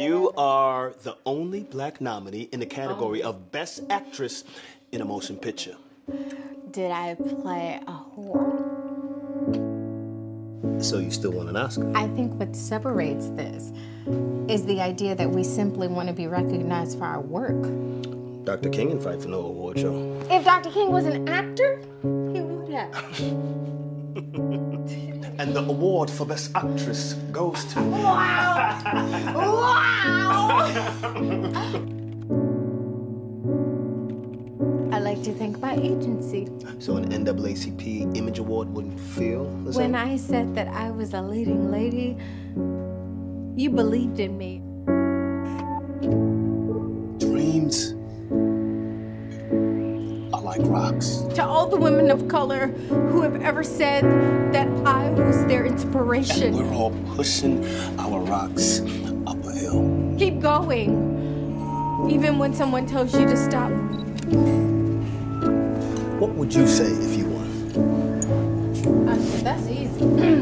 You are the only black nominee in the category oh. of Best Actress in a Motion Picture. Did I play a whore? So you still want an Oscar? I think what separates this is the idea that we simply want to be recognized for our work. Dr. King and fight for no award show. If Dr. King was an actor, he would have. And the award for Best Actress goes to. Wow! wow! I like to think my agency. So an NAACP Image Award wouldn't feel When? I said that I was a leading lady, you believed in me. Like rocks. To all the women of color who have ever said that I was their inspiration, We're all pushing our rocks up a hill. keep going. Even when someone tells you to stop. What would you say if you won? Said, that's easy.